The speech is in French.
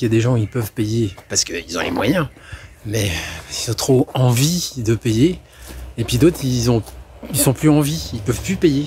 qu'il y a des gens, ils peuvent payer parce qu'ils ont les moyens, mais ils ont trop envie de payer. Et puis d'autres, ils ont, ils sont plus envie, ils peuvent plus payer.